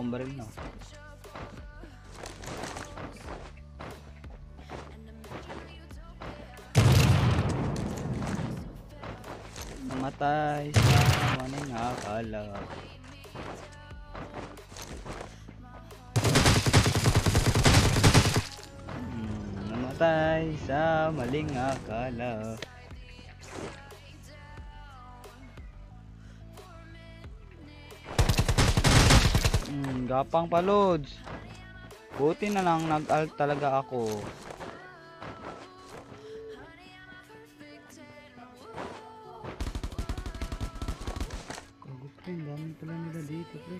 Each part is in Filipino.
akong no. Namatay sa maning akala. Hmm, namatay sa maling akala. Hmm, gapang pa loads. Buti na lang nag-alt talaga ako. Ang dami pala nila dito pre.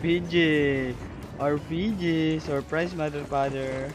RPG. RPG. Surprise, mother father.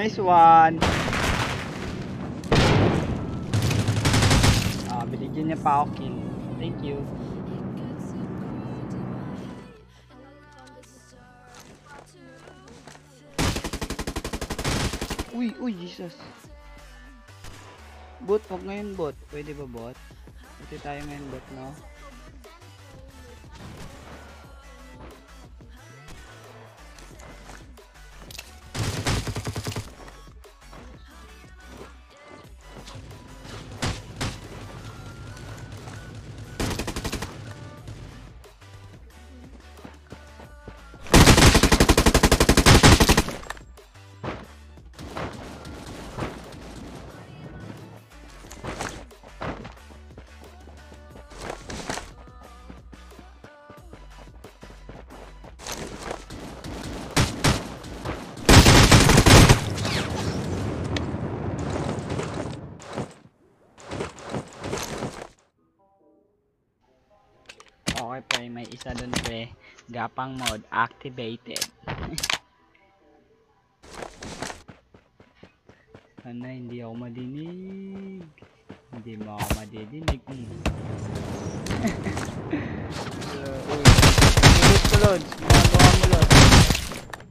Nice one. Ah, binigyan niya pa ako kill. Thank you. Uy, uy, Jesus. Bot, wag ngayon bot. Pwede ba bot? Pwede tayo ngayon bot, no? Okay pre, may isa dun pre. Gapang mode activated. Sana hindi ako madinig. Hindi mo ako madidinig. Mm. uh, uy. Loot ko loads. Ginagawa mo loads.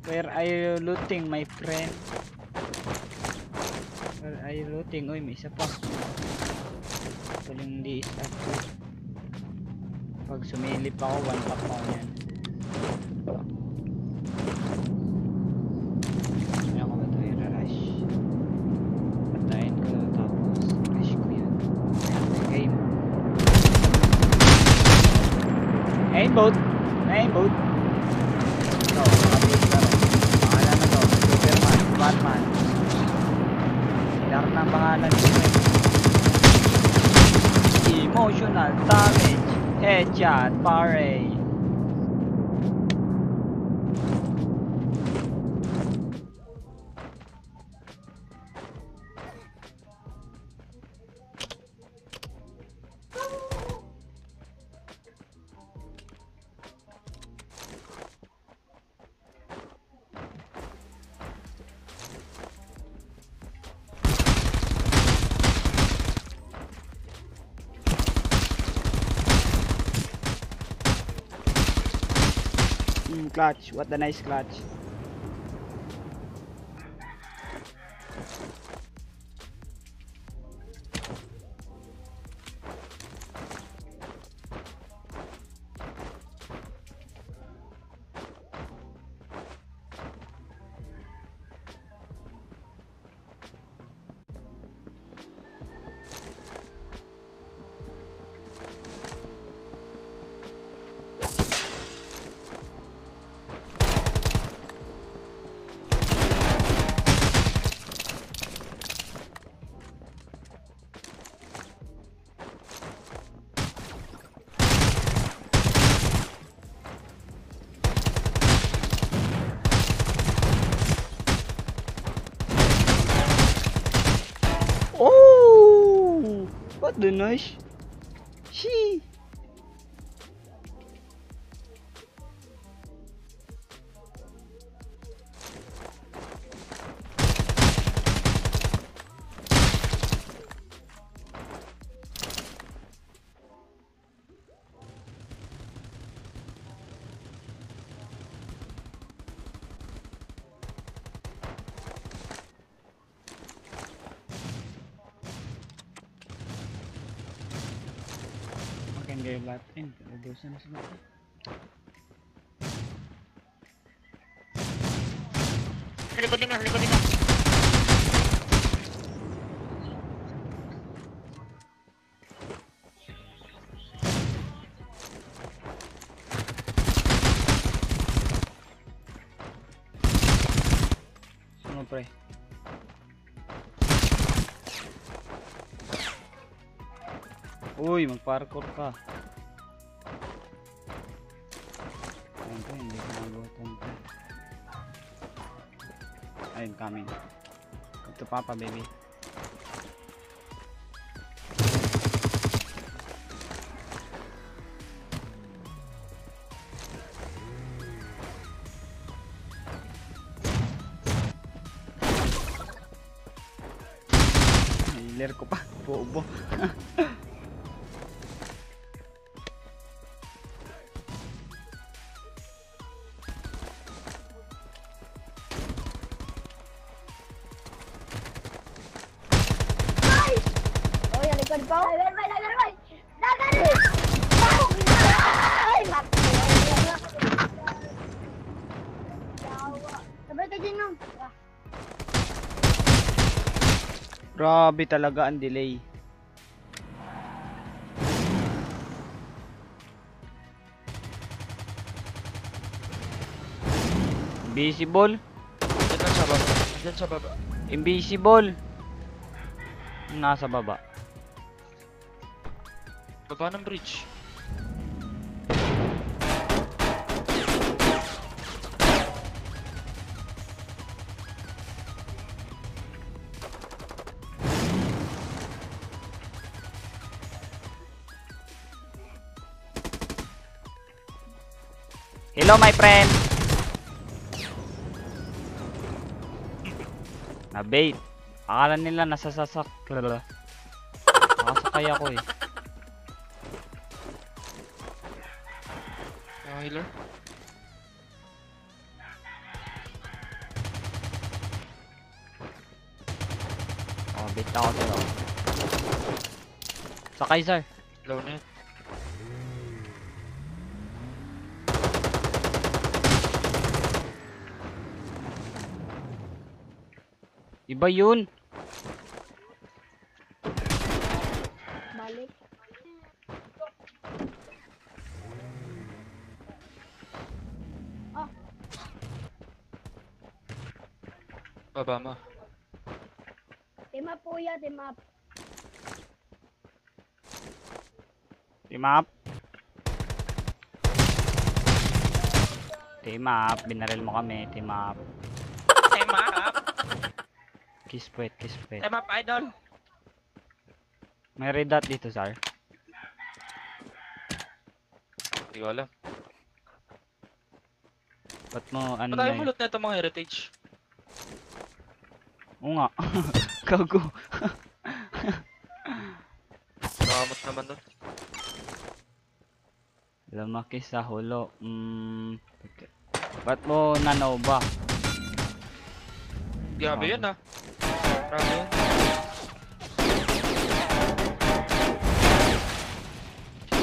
Where are you looting my friend? Where are you looting? Uy, may isa pa. Tuling di isa. Pag sumilip ako, one tap ako yan. Kaya ko ba ito nakabuild ka rin. Pangalan na to, Superman, Batman. Ilar na ang pangalan ko. Emotional damage. Headshot, pare. Clutch. What a nice clutch. quatro de nós. Xiii. Kayo lahat rin. Ubusan na sila. Sa likod nila, sa likod nila. Ano pre? Uy, mag-parkour ka. Hindi ko. Ayun, coming. Ito papa, baby. Healer ko pa. Bobo. Ay, ay, ay, ay, ay. Dagan! Ay. Sabay ka dyan, no? Ah, Grabe talaga ang delay. Invisible. Diyan lang sa baba. Diyan sa baba. Invisible. Nasa baba. Baba ng bridge. Hello my friend. Na-bait. Akala nila nasasasak. Nakasakay ako eh. Healer. Oh, bait ako sa'yo. Sakay sir. Low na yun. Iba yun. Baba mo. Team up po ya, team up. Team up. Team up. Binaril mo kami. Team up. Team up! Kiss puwet, kiss puwet. Team up, idol! May red dot dito, sir. Hindi ko alam. Ba't mo, ano na tayo yun? mulot na itong mga heritage? Oo nga. Gago. Nakamot naman doon. Lumaki sa hulo. Mm, okay. Ba't mo nanova? Grabe Ah. yun ah. Grabe yun.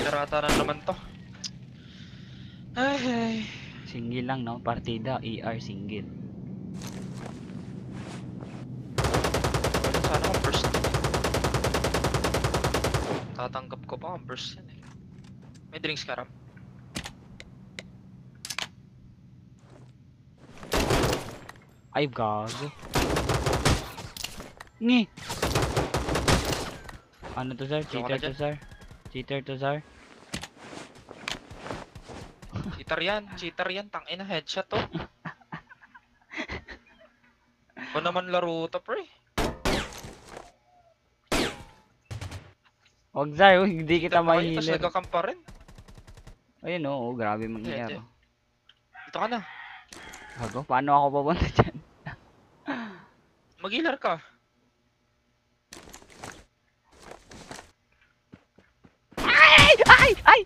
Tarata na naman to. Ay, ay. Single lang, no? Partida, ER, single. Wala sana akong burst. Tatanggap ko pa burst yan eh. May drinks ka ram. Ay, gago. Ngi! Ano to, sir? Cheater to, sir? Cheater to, sir? Cheater yan, cheater yan, tangina headshot to. Ba naman laro to pre? Wag Zar, uy, hindi kita Tapos mahihilir. nagkakam pa rin. Ayun oo, grabe mangyayari. Dito ka na. Gago, paano ako papunta dyan? Mag-healer ka. Ay! Ay! Ay!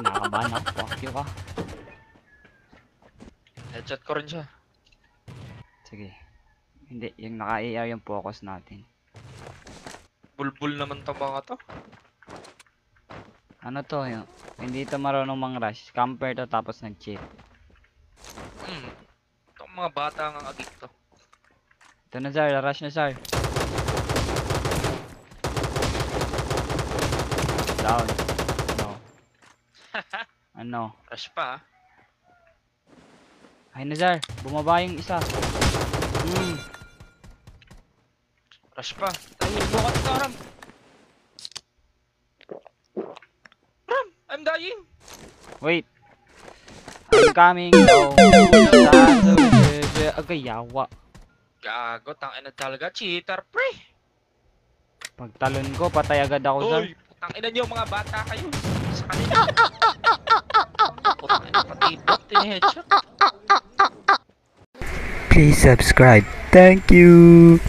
Kinakabahan ako. Fuck you ka. Headshot ko rin siya. Sige. Hindi, yung naka-AR yung focus natin. Bulbul naman tong mga to. Ano to yun? Hindi to marunong mang rush. Camper to tapos nag-cheat. Hmm. Itong mga bata ang agik to. Ito na Zar, rush na Zar. Down. No. ano? Rush pa ah. Ay na Zar, bumaba yung isa. Hmm. Rush pa. Dahil mo ka Ram. Ram! I'm dying! Wait. I'm coming down. Agayawa. Gago, tangina talaga. Cheater, pre! Pagtalon ko, patay agad ako Zar. Uy! Tangina niyo mga bata kayo. Sa kanila. Putang ina, pati bot, headshot. Please subscribe. Thank you.